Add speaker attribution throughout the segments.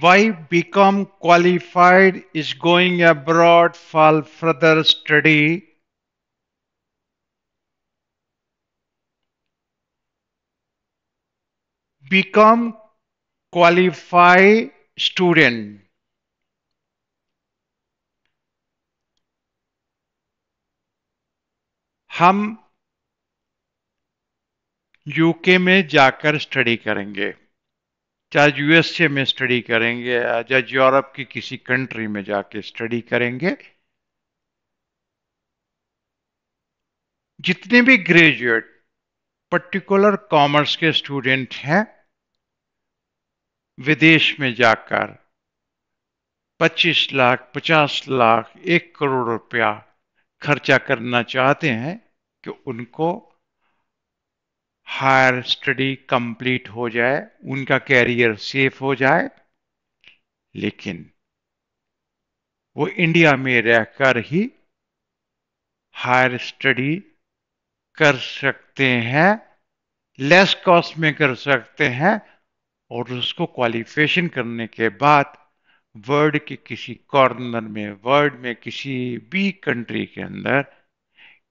Speaker 1: why become qualified is going abroad for further study become qualified student हम UK में जाकर study करेंगे चाहे यूएसए में स्टडी करेंगे चाहे यूरोप की किसी कंट्री में जाके स्टडी करेंगे। जितने भी ग्रेजुएट पर्टिकुलर कॉमर्स के स्टूडेंट हैं, विदेश में जाकर 25 लाख 50 लाख, एक करोड़ रुपया खर्चा करना चाहते हैं कि उनको हायर स्टडी कंप्लीट हो जाए, उनका कैरियर सेफ़ हो जाए, लेकिन वो इंडिया में रहकर ही हायर स्टडी कर सकते हैं, लेस कॉस्ट में कर सकते हैं, और उसको क्वालिफिकेशन करने के बाद वर्ल्ड के किसी कॉर्नर में, वर्ल्ड में किसी भी कंट्री के अंदर,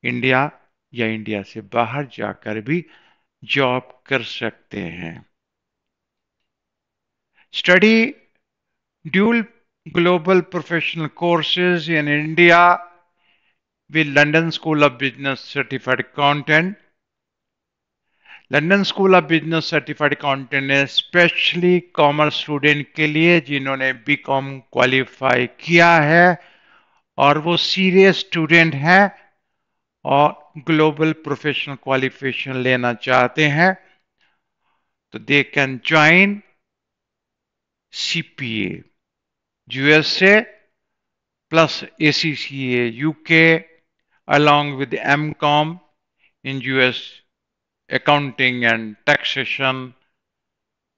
Speaker 1: इंडिया या इंडिया से बाहर जाकर भी जॉब कर सकते हैं। Study dual global professional courses in India with London School of Business certified accountant London School of Business certified accountant है स्पेशली कॉमर्स स्टूडेंट के लिए जिन्होंने बी कॉम क्वालिफाई किया है और वो सीरियस स्टूडेंट हैं और ग्लोबल प्रोफेशनल क्वालिफिकेशन लेना चाहते हैं तो they can join CPA USA plus A C C A UK along with M com in US accounting and taxation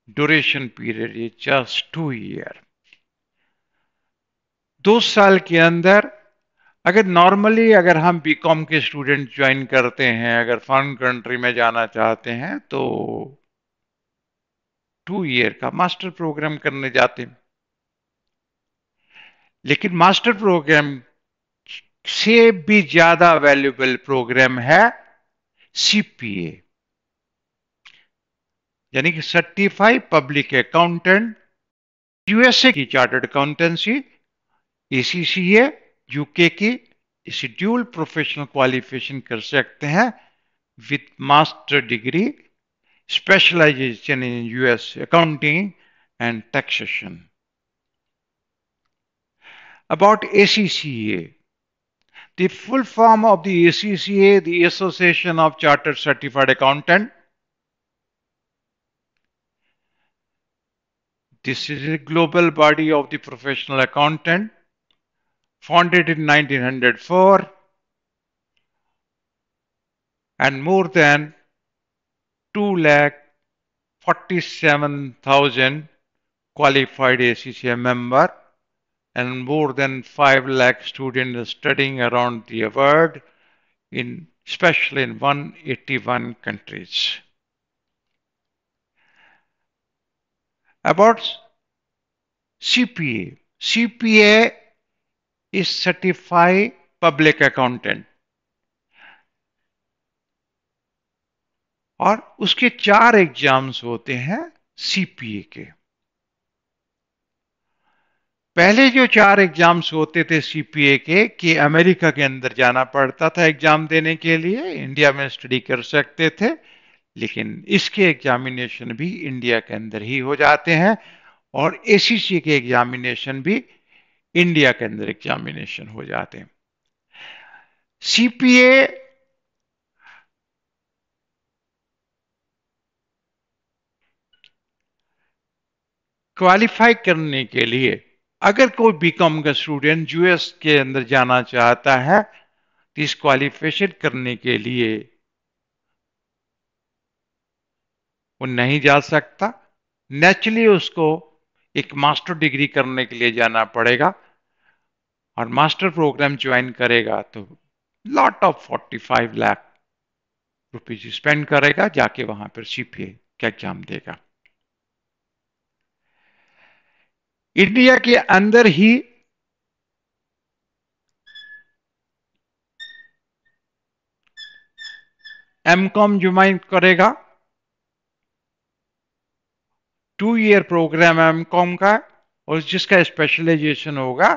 Speaker 1: duration period is just two year दो साल के अंदर अगर नॉर्मली अगर हम बीकॉम के स्टूडेंट ज्वाइन करते हैं, अगर फॉरन कंट्री में जाना चाहते हैं तो टू ईयर का मास्टर प्रोग्राम करने जाते हैं। लेकिन मास्टर प्रोग्राम से भी ज़्यादा वैल्यूबल प्रोग्राम है सीपीए यानी कि सर्टिफाइड पब्लिक अकाउंटेंट यूएसए की चार्टर्ड अकाउंटेंसी एसीसीए यूके की शेड्यूल प्रोफेशनल क्वालिफिकेशन कर सकते हैं with master degree specialisation in US accounting and taxation about A C C A the full form of the A C C A the association of chartered certified accountant this is a global body of the professional accountant founded in 1904, and more than 2 lakh 47,000 qualified ACCA member and more than 5 lakh students studying around the world in especially in 181 countries. About CPA. CPA is certified public accountant. और उसके चार exams होते हैं CPA के पहले जो चार exams होते थे सीपीए के, कि अमेरिका के अंदर जाना पड़ता था एग्ज़ाम देने के लिए इंडिया में स्टडी कर सकते थे, लेकिन इसके एग्जामिनेशन भी इंडिया के अंदर ही हो जाते हैं, और एसीसी के एग्जामिनेशन भी इंडिया के अंदर एग्जामिनेशन हो जाते हैं। सीपीए क्वालिफाई करने के लिए अगर कोई बीकॉम का स्टूडेंट यूएस के अंदर जाना चाहता है तो इस क्वालिफिकेशन करने के लिए वो नहीं जा सकता। नेचुरली उसको एक मास्टर डिग्री करने के लिए जाना पड़ेगा। और मास्टर प्रोग्राम ज्वाइन करेगा तो lot of 45 lakh rupees spend करेगा, जाके वहाँ पर सीपीए का एग्ज़ाम देगा। इंडिया के अंदर ही एम कॉम ज्वाइन करेगा। Two year program M com का, और जिसका स्पेशलाइजेशन होगा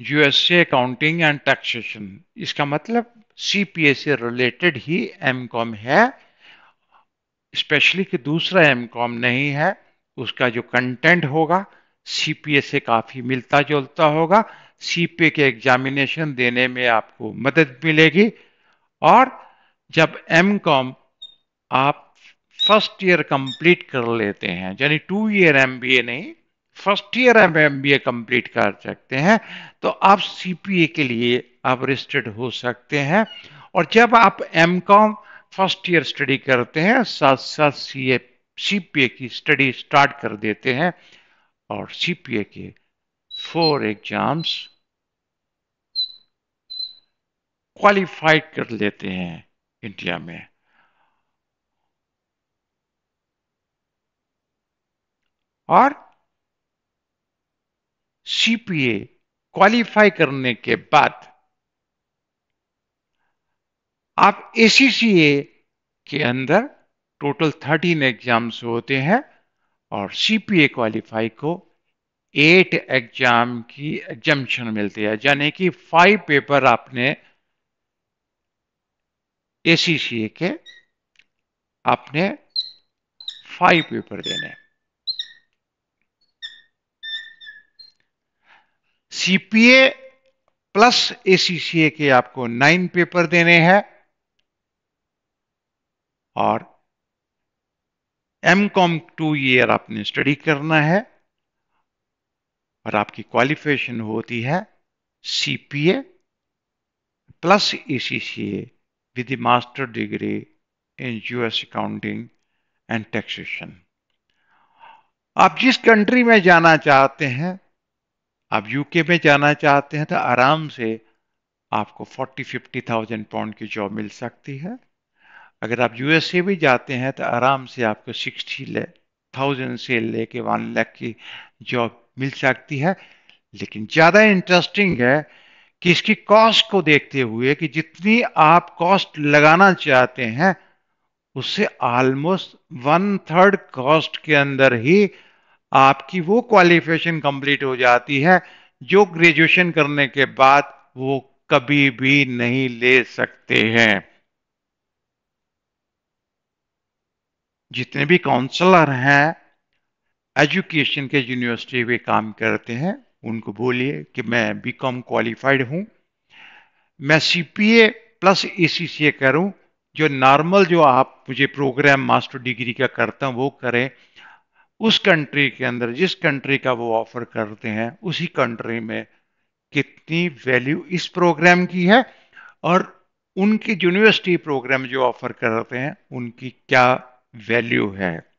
Speaker 1: यूएसए अकाउंटिंग एंड टैक्सेशन इसका मतलब सीपीए से रिलेटेड ही एम कॉम है स्पेशली कि दूसरा एम कॉम नहीं है, उसका जो कंटेंट होगा सीपीए से काफ़ी मिलता जुलता होगा सीपीए के एग्जामिनेशन देने में आपको मदद मिलेगी। और जब एम कॉम आप फ़र्स्ट ईयर कंप्लीट कर लेते हैं, यानी टू ईयर एम नहीं first year M B A complete कर सकते हैं। तो आप सीपीए के लिए आप रजिस्टर्ड हो सकते हैं। और जब आप M com first year study करते हैं साथ साथ सी ए सीपीए की स्टडी स्टार्ट कर देते हैं। और सीपीए के फोर एग्ज़ाम्स क्वालिफाइड कर लेते हैं इंडिया में। और सीपीए क्वालिफाई करने के बाद आप एसीसीए के अंदर टोटल थर्टीन एग्ज़ाम्स होते हैं और सीपीए क्वालिफाई को एट एग्ज़ाम की एग्जामेशन मिलती है। यानी कि फाइव पेपर आपने एसीसीए के आपने फाइव पेपर देने सीपीए प्लस एसीसीए के आपको नाइन पेपर देने हैं। और एम कॉम टू ईयर आपने स्टडी करना है। और आपकी क्वालिफिकेशन होती है CPA plus ACCA with master degree in US accounting and taxation आप जिस कंट्री में जाना चाहते हैं आप यूके में जाना चाहते हैं तो आराम से आपको फोर्टी फिफ्टी थाउज़ेंड पाउंड की जॉब मिल सकती है। अगर आप यूएसए भी जाते हैं तो आराम से आपको सिक्सटी थाउज़ेंड से लेके वन लाख की जॉब मिल सकती है। लेकिन ज़्यादा इंटरेस्टिंग है कि इसकी कॉस्ट को देखते हुए कि जितनी आप कॉस्ट लगाना चाहते हैं, उससे ऑलमोस्ट वन थर्ड कॉस्ट के अंदर ही आपकी वो क्वालिफिकेशन कंप्लीट हो जाती है जो ग्रेजुएशन करने के बाद वो कभी भी नहीं ले सकते हैं। जितने भी काउंसलर हैं एजुकेशन के यूनिवर्सिटी में काम करते हैं, उनको बोलिए कि मैं बीकॉम क्वालिफाइड हूँ। मैं सीपीए प्लस एसीसीए करूँ, जो नॉर्मल जो आप मुझे प्रोग्राम मास्टर डिग्री का करता हूँ, वो करें। उस कंट्री के अंदर, जिस कंट्री का वो ऑफ़र करते हैं, उसी कंट्री में कितनी वैल्यू इस प्रोग्राम की है और उनकी यूनिवर्सिटी प्रोग्राम जो ऑफ़र करते हैं, उनकी क्या वैल्यू है।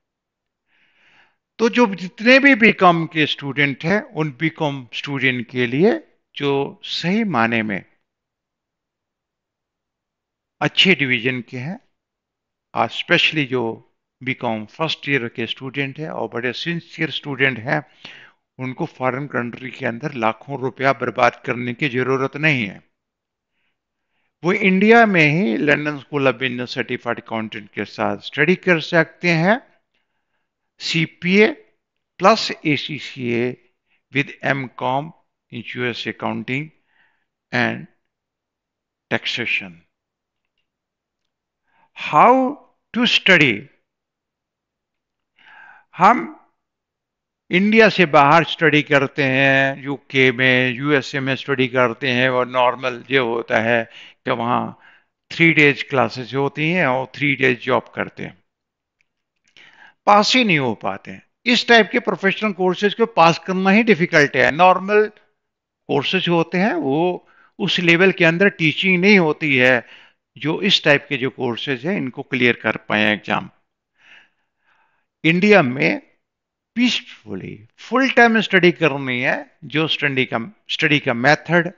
Speaker 1: तो जो जितने भी बीकॉम के स्टूडेंट हैं, उन बीकॉम स्टूडेंट के लिए जो सही माने में अच्छे डिवीज़न के हैं स्पेशली जो बीकॉम फ़र्स्ट ईयर के स्टूडेंट हैं और बड़े सिंसियर स्टूडेंट हैं, उनको फॉरेन कंट्री के अंदर लाखों रुपया बर्बाद करने की ज़रूरत नहीं है। वो इंडिया में ही London School of Business certified accountant के साथ स्टडी कर सकते हैं। CPA plus ACCA with M com in US accounting and taxation how to study हम इंडिया से बाहर स्टडी करते हैं यूके में यूएसए में स्टडी करते हैं और नॉर्मल ये होता है कि वहाँ थ्री डेज़ क्लासेस होती हैं और थ्री डेज़ जॉब करते हैं। पास ही नहीं हो पाते हैं। इस टाइप के प्रोफेशनल कोर्सेज को पास करना ही डिफ़िकल्ट है। नॉर्मल कोर्सेज होते हैं, वो उस लेवल के अंदर टीचिंग नहीं होती है जो इस टाइप के जो कोर्सेज हैं, इनको क्लियर कर पाए एग्ज़ाम इंडिया में पीसफुली फुल टाइम स्टडी करनी है, जो स्टडी का स्टडी का मेथड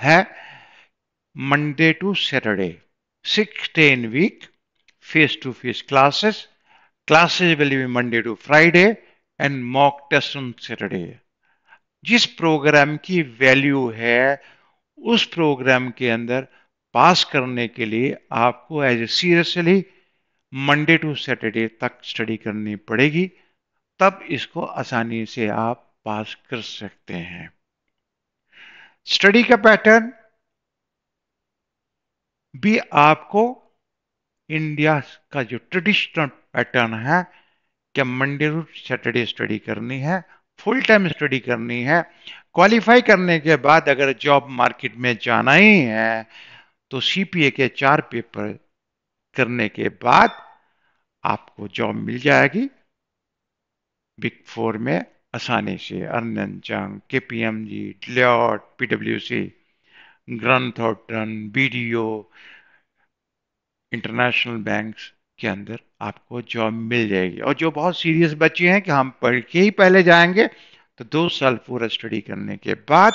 Speaker 1: है Monday to Saturday six in week face to face classes classes will be Monday to Friday and mock test on Saturday जिस प्रोग्राम की value है, उस प्रोग्राम के अंदर पास करने के लिए आपको as a seriously Monday to Saturday तक स्टडी करनी पड़ेगी, तब इसको आसानी से आप पास कर सकते हैं। स्टडी का पैटर्न भी आपको इंडिया का जो ट्रेडिशनल पैटर्न है क्या मंडे टू सैटरडे स्टडी करनी है फुल टाइम स्टडी करनी है। क्वालिफाई करने के बाद अगर जॉब मार्केट में जाना ही है तो सीपीए के चार पेपर करने के बाद आपको जॉब मिल जाएगी। बिग फोर में आसानी से Ernst Young K P M G Deloitte PW C Grant Thornton B D O international banks के अंदर आपको जॉब मिल जाएगी। और जो बहुत सीरियस बच्चे हैं कि हम पढ़ के ही पहले जाएँगे तो दो साल पूरा स्टडी करने के बाद,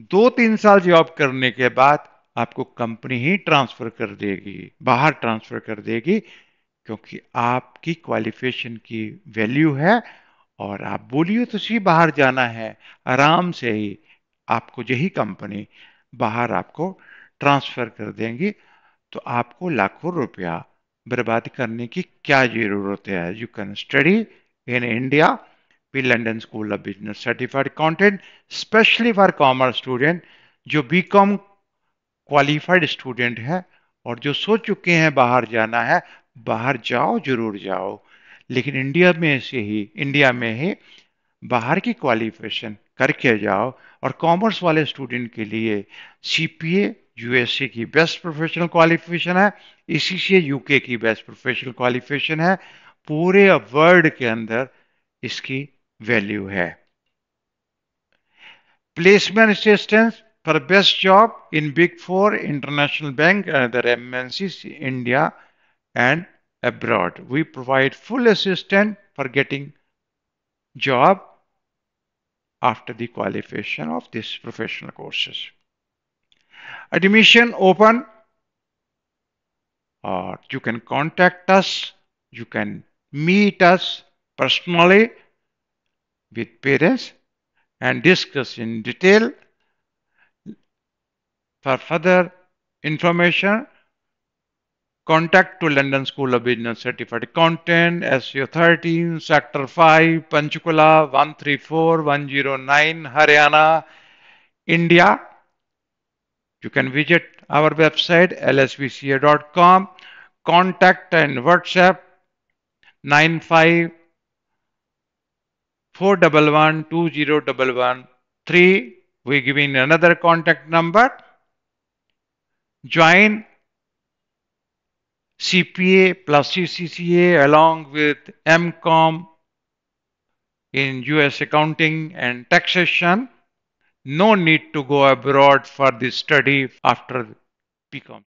Speaker 1: दो तीन साल जॉब करने के बाद आपको कंपनी ही ट्रांसफ़र कर देगी, बाहर ट्रांसफ़र कर देगी, क्योंकि आपकी क्वालिफिकेशन की वैल्यू है और आप बोलिए तो सी बाहर जाना है, आराम से ही आपको यही कंपनी बाहर आपको ट्रांसफ़र कर देंगी। तो आपको लाखों रुपया बर्बाद करने की क्या ज़रूरत है? You can study in India P London School of Business certified accountant specially for commerce student जो बी कॉम क्वालिफाइड स्टूडेंट है और जो सोच चुके हैं बाहर जाना है, बाहर जाओ, ज़रूर जाओ। लेकिन इंडिया में से ही इंडिया में ही बाहर की क्वालिफिकेशन करके जाओ और कॉमर्स वाले स्टूडेंट के लिए सी पी सीपीए यूएसए की बेस्ट प्रोफेशनल क्वालिफिकेशन है इसी से यूके की बेस्ट प्रोफेशनल क्वालिफिकेशन है। पूरे वर्ल्ड के अंदर इसकी वैल्यू है। Placement assistance for best job in Big Four International Bank, the MNCs, India and abroad. We provide full assistance for getting job after the qualification of these professional courses. Admission open or you can contact us, you can meet us personally with parents and discuss in detail for further information contact to london school of business certified accountant su 13 sector 5 panchkula 134109 haryana india you can visit our website lsvca.com, contact and WhatsApp 95 411 We're giving another contact number. Join CPA plus CCCA along with MCOM in US accounting and taxation no need to go abroad for the study after BCom.